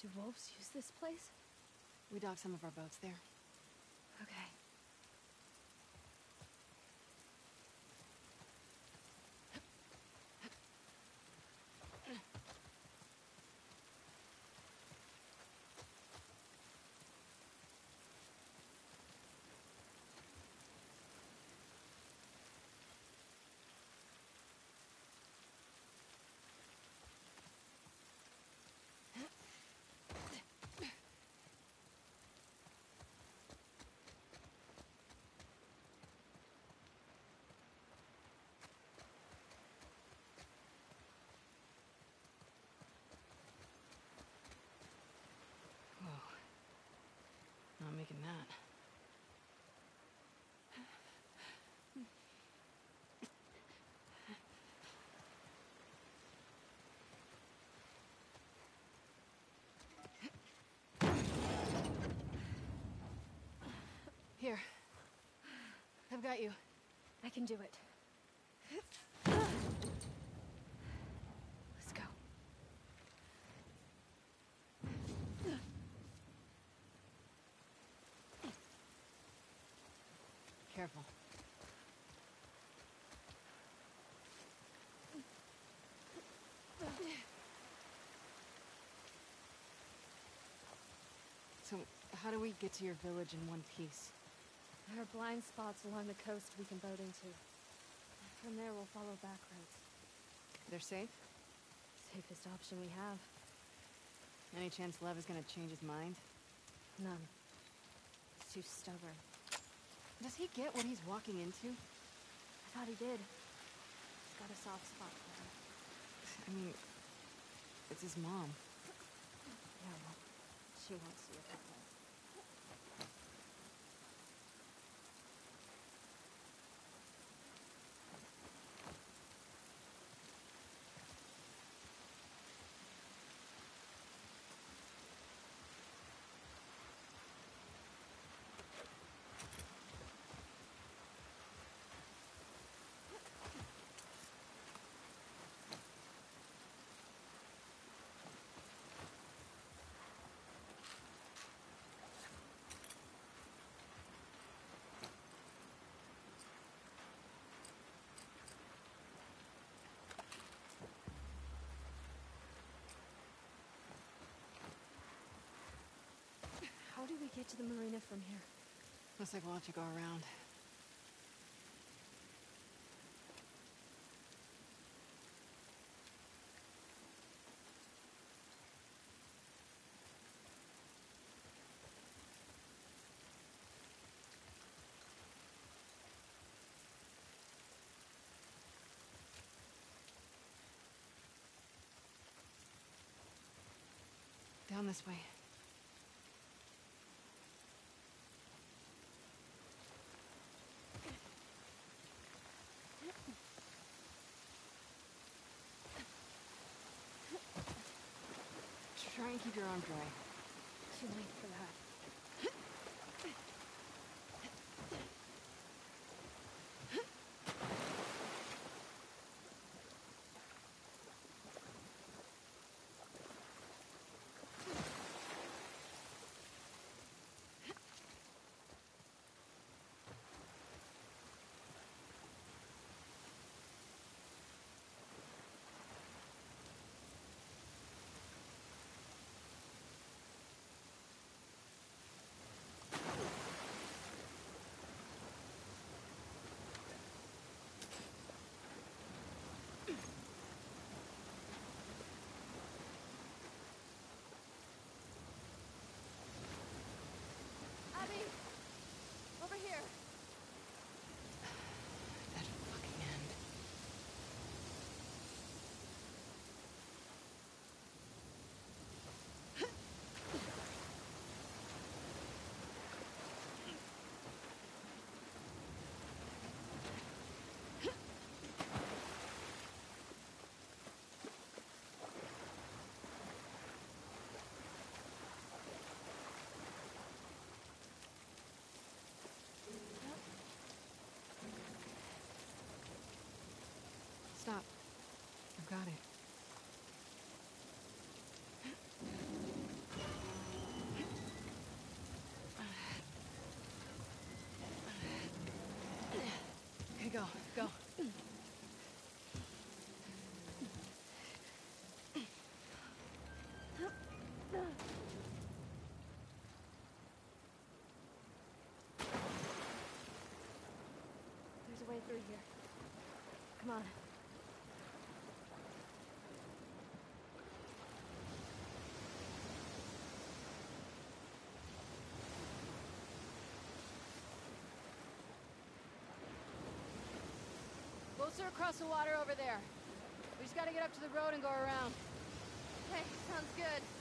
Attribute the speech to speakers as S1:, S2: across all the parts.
S1: Do wolves use this place?
S2: We dock some of our boats there.
S1: Okay.
S2: That. Here. I've got you.
S1: I can do it. Let's go.
S2: Careful. So, how do we get to your village in one piece?
S1: There are blind spots along the coast we can boat into. From there, we'll follow back roads.
S2: They're safe?
S1: Safest option we have.
S2: Any chance Lev is gonna change his mind?
S1: None. He's too stubborn.
S2: Does he get what he's walking into?
S1: I thought he did. He's got a soft spot for her.
S2: I mean, it's his mom.
S1: Yeah, well, she won't see it that way. How do we get to the marina from here?
S2: Looks like we'll have to go around. Down this way. Try and keep your arm dry.
S1: Too late for that. Stop. I've got
S2: it. Okay, go, go. There's a way
S1: through here. Come on.
S2: Are across the water over there. We just gotta get up to the road and go around.
S1: Okay, sounds good.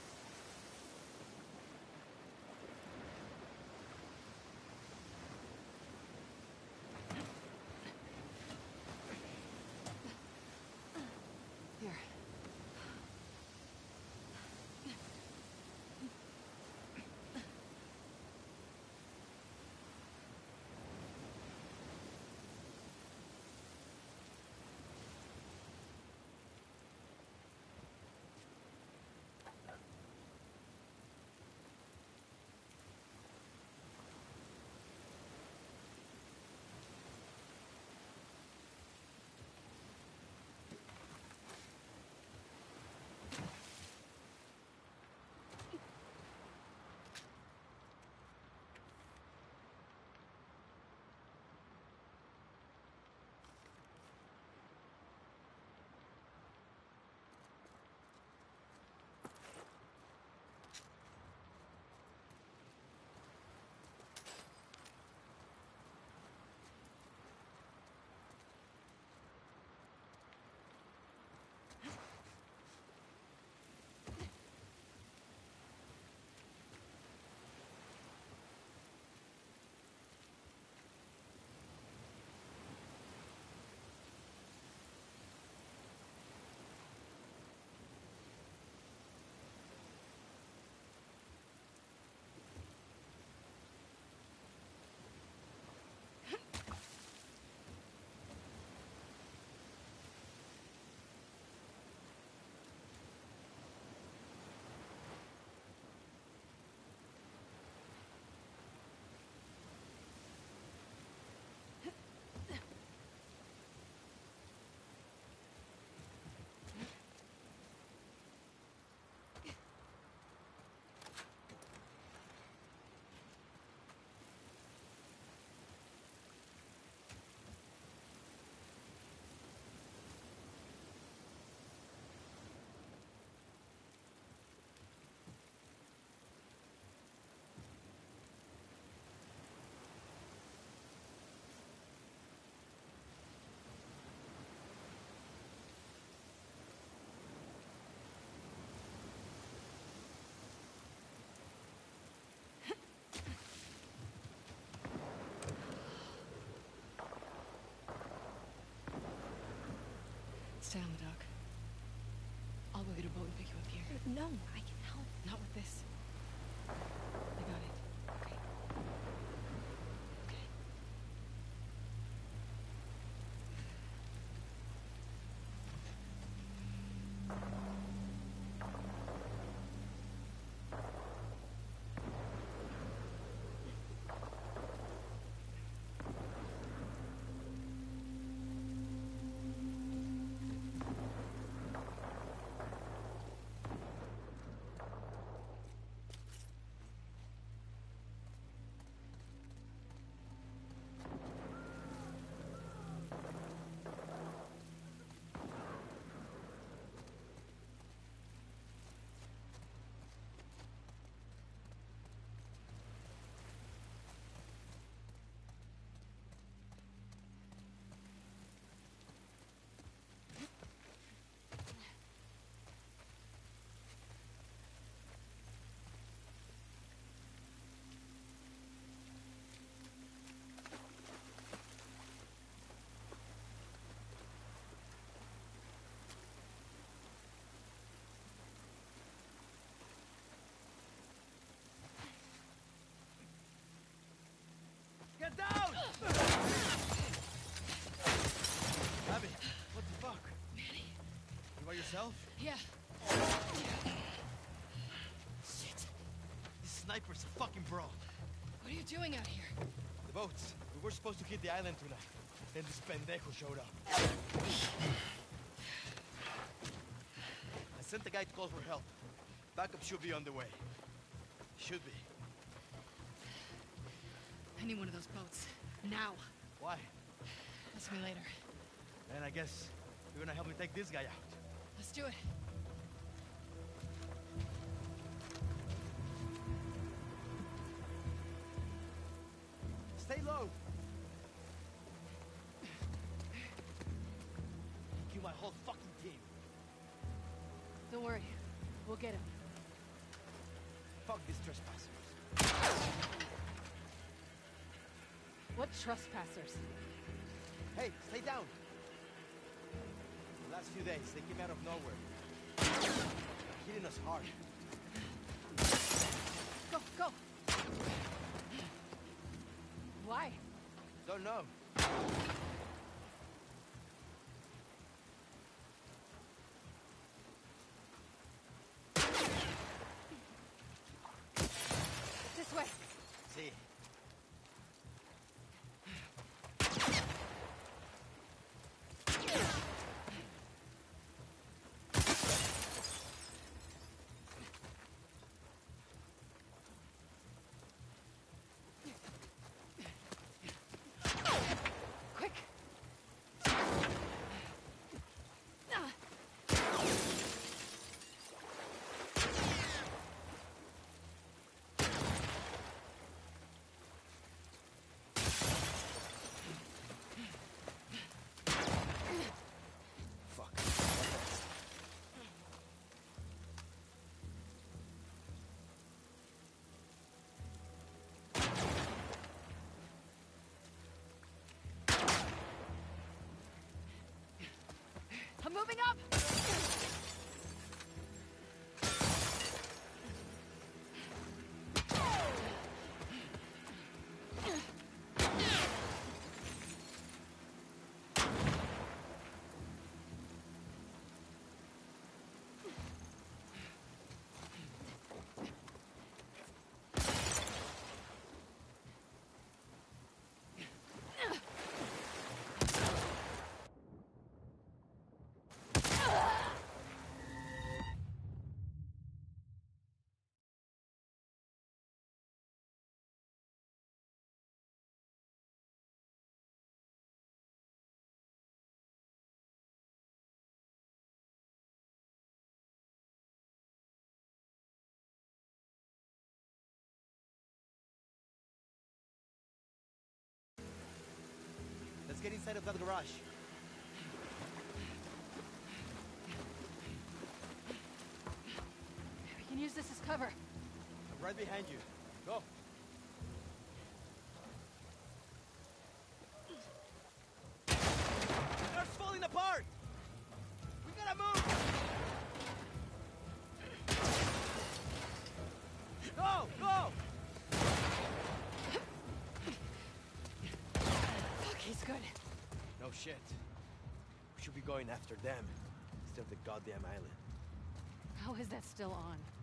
S2: Stay on the dock. I'll go get a boat and pick you up here.
S1: No, I can help.
S2: Not with this. I got it. Okay. Okay.
S3: Get down! Abby, what the fuck?
S2: Manny.
S3: You by yourself?
S2: Yeah.
S3: Shit. This sniper's a fucking bro.
S2: What are you doing out here?
S3: The boats. We were supposed to hit the island tonight. Then this pendejo showed up. I sent the guy to call for help. Backup should be on the way. Should be.
S2: I need one of those boats. Now.
S3: Why?
S2: Ask me later.
S3: And I guess you're gonna help me take this guy out.
S2: Let's do it.
S3: Stay low. Kill my whole fucking team.
S2: Don't worry. We'll get him.
S3: Fuck these trespassers.
S2: What trespassers?
S3: Hey, stay down. Last few days, they came out of nowhere. Hitting us hard.
S2: Go, go! Why?
S3: Don't know.
S2: Moving up!
S3: Get inside of that garage.
S2: We can use this as cover.
S3: I'm right behind you. Go. Earth's falling apart! We gotta move! Go! Go!
S2: Fuck, he's good.
S3: No shit. We should be going after them instead of the goddamn island.
S2: How is that still on?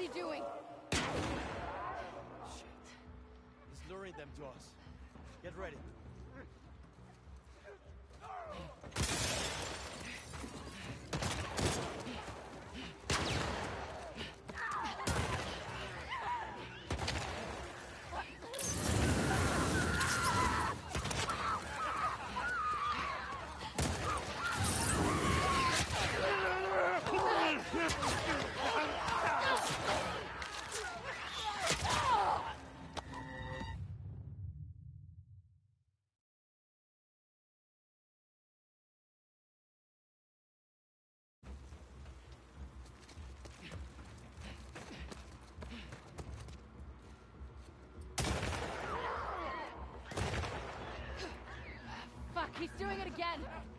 S2: He doing?
S3: He's luring them to us. Get ready.
S2: He's doing it again!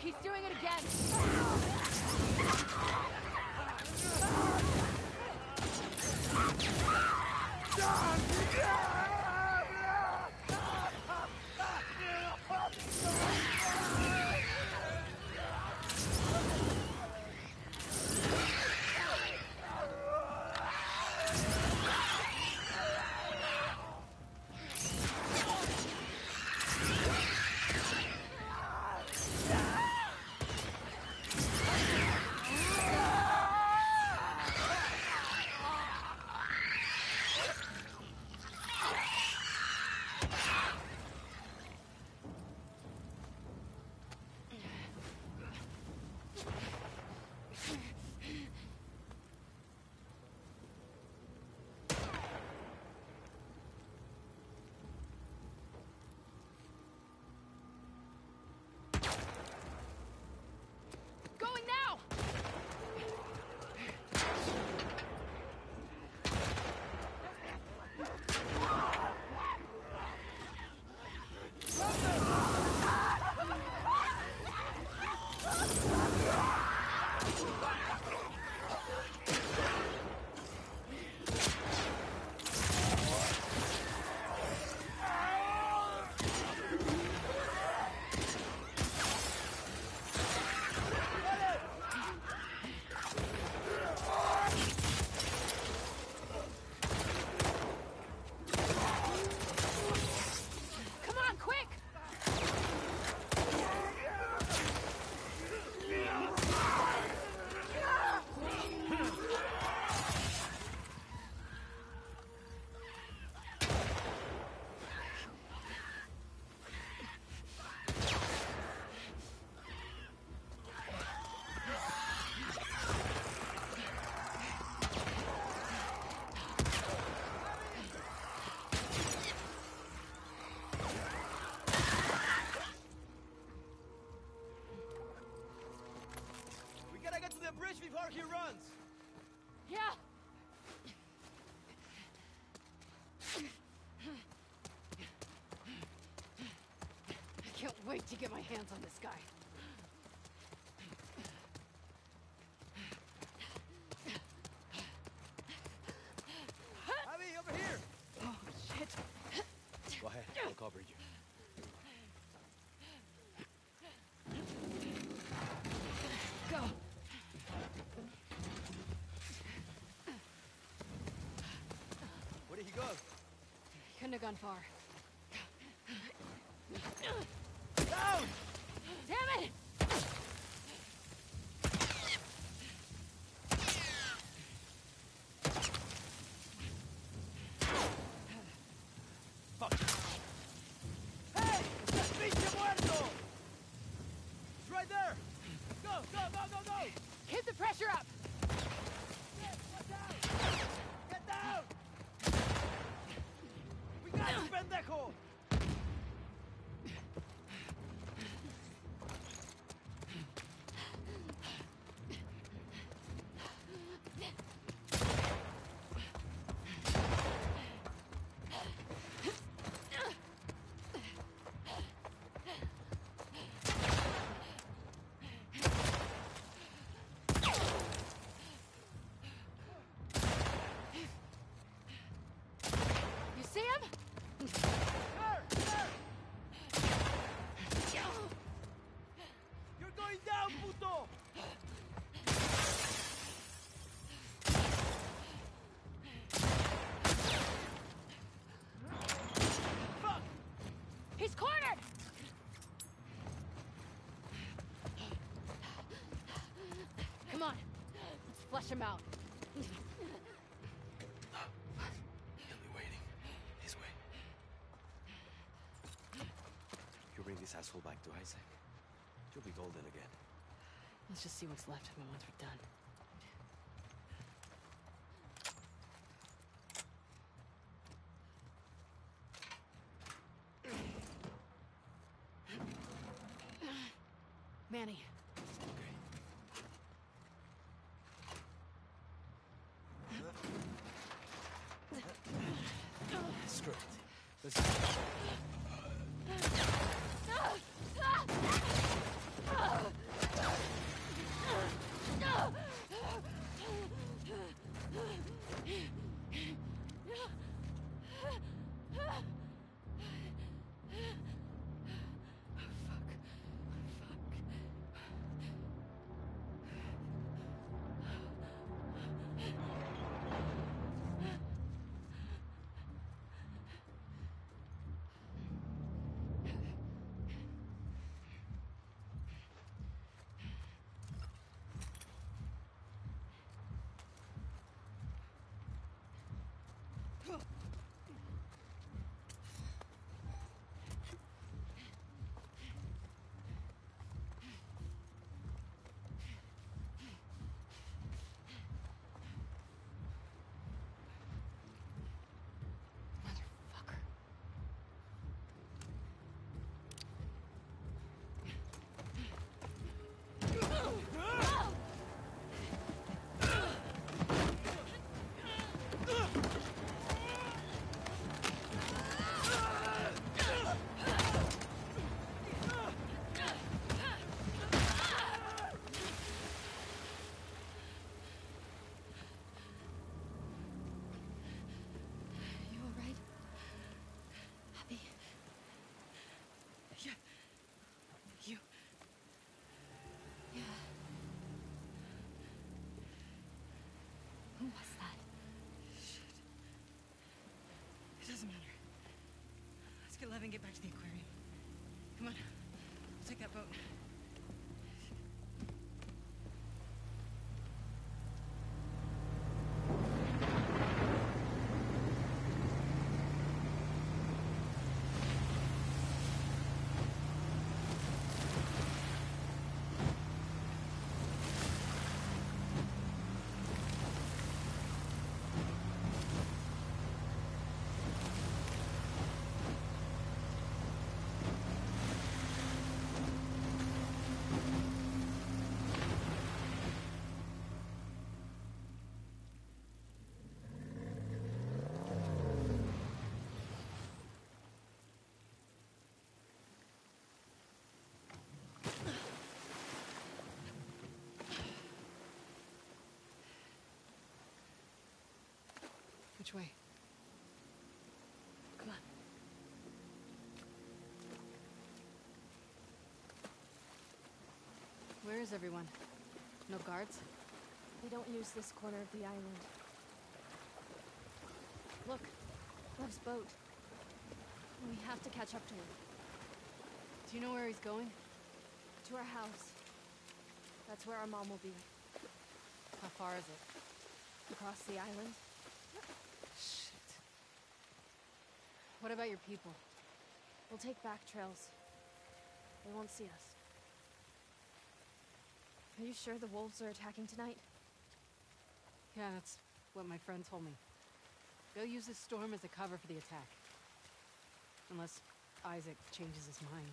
S2: He's doing it again!
S3: To
S2: get my hands on this guy.
S3: Abby, over here!
S2: Oh, shit.
S3: Go ahead, I'll cover you.
S2: Go.
S3: Where did he go?
S2: Couldn't have gone far.
S3: flush him out. He'll be waiting. His way.
S2: You bring
S3: this asshole back to Isaac, you'll be golden again.
S2: Let's just see what's left of him once we're done. Manny,
S3: Let's
S2: motherfucker.
S4: Lev and get back to the aquarium. Come on. We'll take that boat. Which way? Come on. Where is everyone? No guards?
S1: They don't use this corner of the island. Look, Lev's boat. We have to catch up to him.
S2: Do you know where he's going?
S1: To our house. That's where our mom will be.
S2: How far is it?
S1: Across the island.
S2: What about your people?
S1: We'll take back trails. They won't see us. Are you sure the wolves are attacking tonight?
S2: Yeah, that's what my friend told me. They'll use this storm as a cover for the attack. Unless Isaac changes his mind.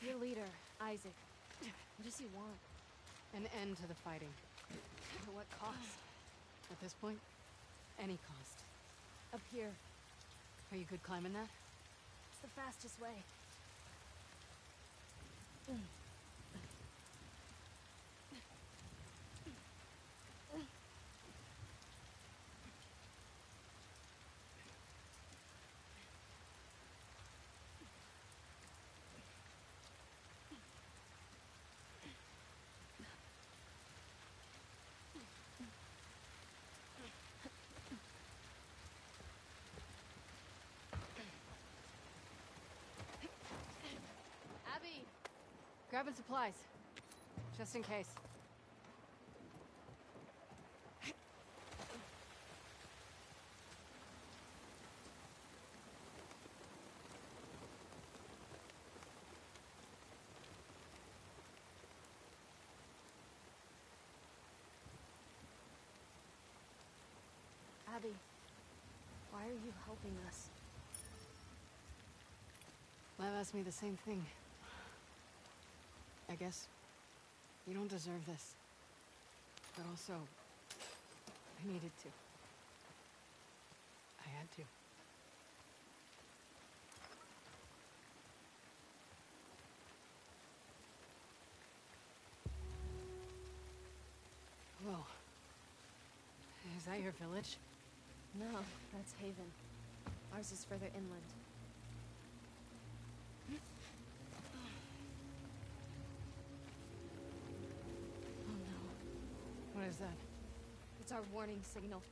S1: Your leader, Isaac. What does he want?
S2: An end to the fighting.
S1: At what cost?
S2: At this point, any cost.
S1: Up here.
S2: Are you good climbing that?
S1: It's the fastest way.
S2: Abby! Grabbing supplies. Just in case.
S1: Abby, why are you helping us?
S2: Lev asked me the same thing. I guess you don't deserve this. But also, I needed to. I had to. Whoa. Is that your village?
S1: No, that's Haven. Ours is further inland.
S2: Is that?
S1: It's our warning signal.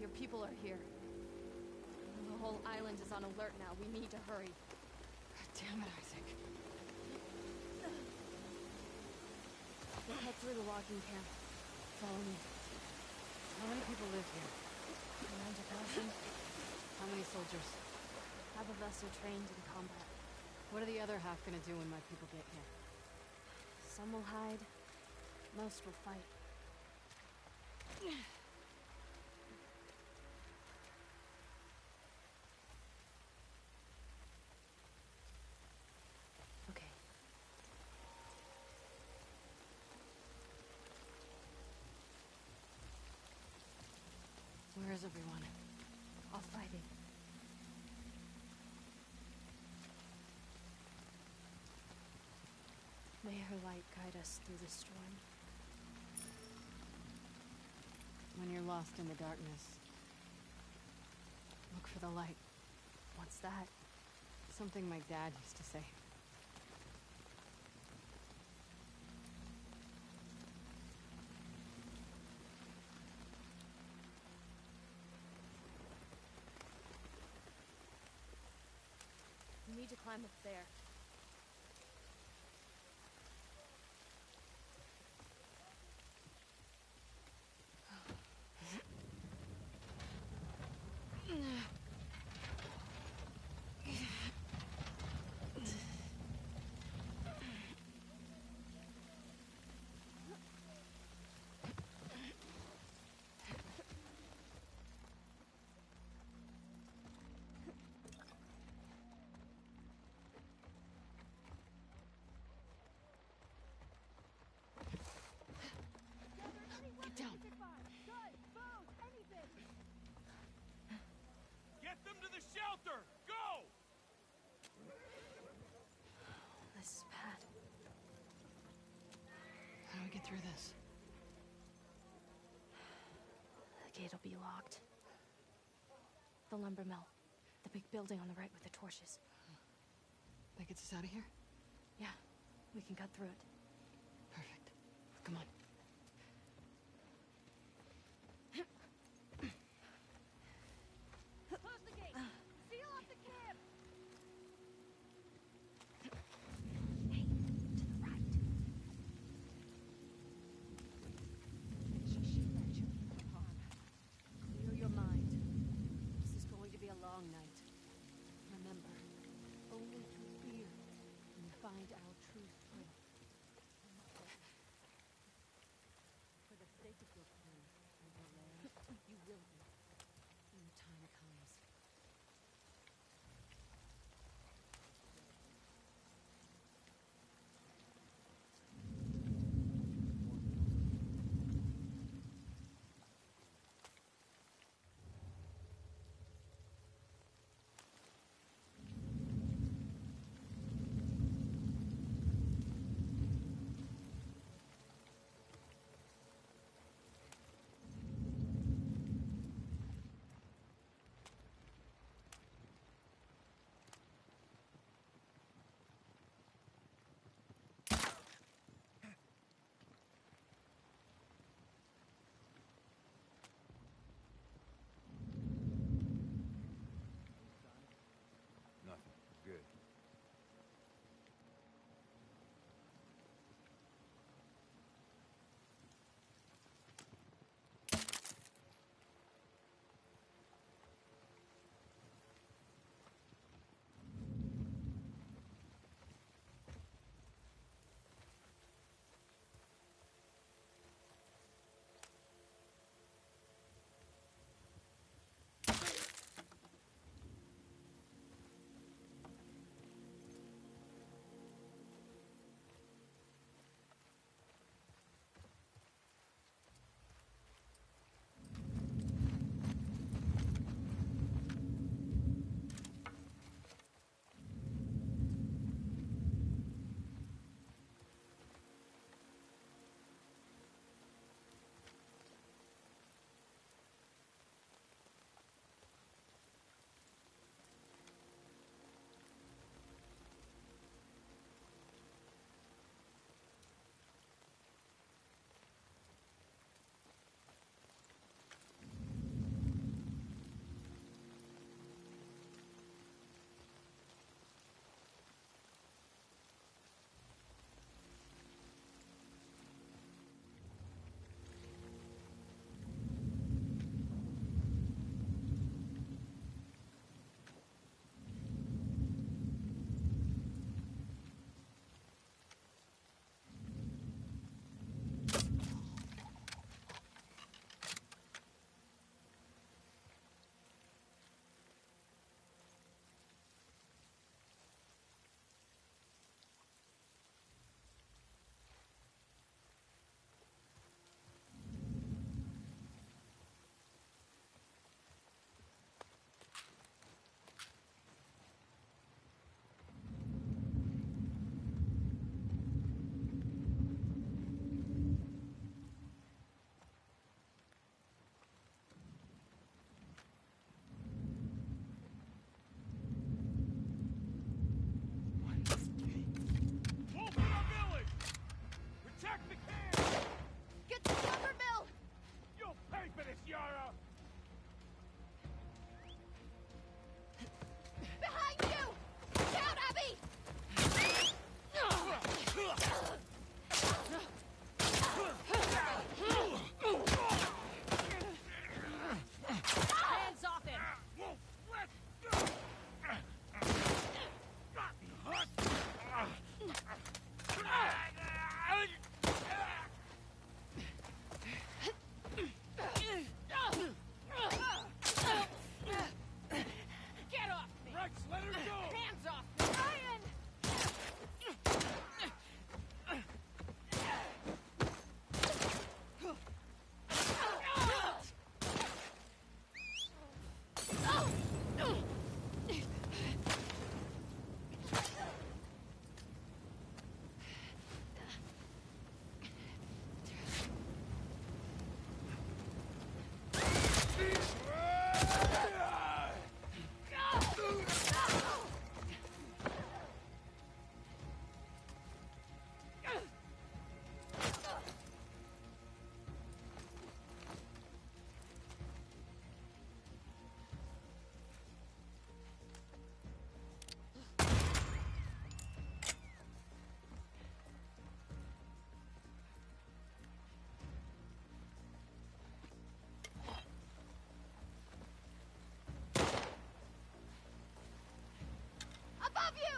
S1: Your people are here. The whole island is on alert now. We need to hurry.
S2: God damn it, Isaac.
S1: We'll head through the logging camp. Follow me.
S2: How many people live here?
S1: Around a thousand.
S2: How many soldiers?
S1: Half of us are trained in combat.
S2: What are the other half gonna do when my people get here?
S1: Some will hide. Most will fight. Okay.
S2: Where is everyone?
S1: All fighting. May her light guide us through the storm.
S2: When you're lost in the darkness, look for the light.
S1: What's that?
S2: Something my dad used to say.
S1: We need to climb up there.
S3: Shelter! Go!
S1: This is bad.
S2: How do we get through this?
S1: The gate will be locked. The lumber mill. The big building on the right with the torches.
S2: That gets us out of here?
S1: Yeah, we can cut through it.
S2: Perfect. Come on.
S1: Close the gate! Seal up the camp! Hey, to the right.
S2: Clear your mind. This is going to be a long night. Remember, only through fear can we find our true Ugh! love you!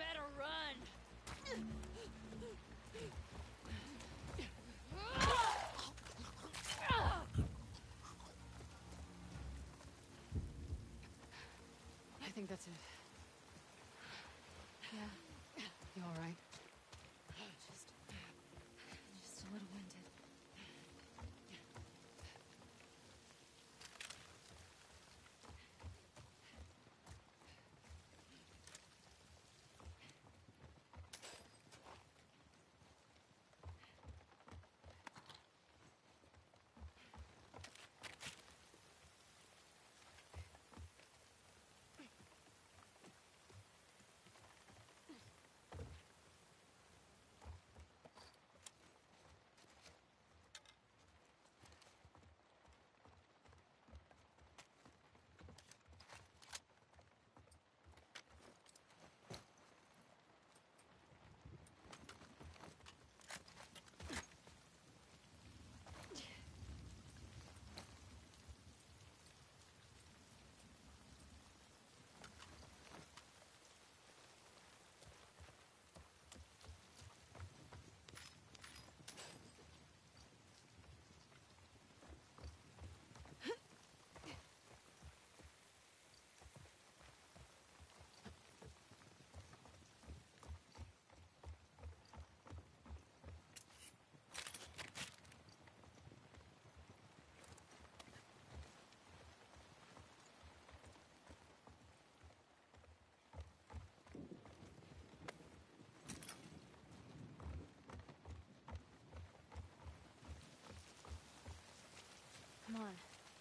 S1: Better run!
S2: I think that's it.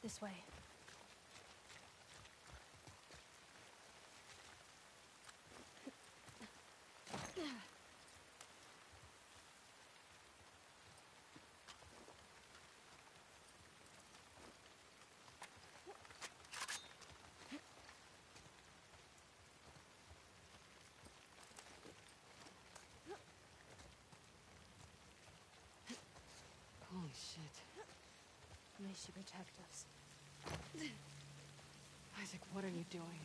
S1: This way.
S2: Holy shit.
S1: May she protect us.
S2: Isaac, what are you doing?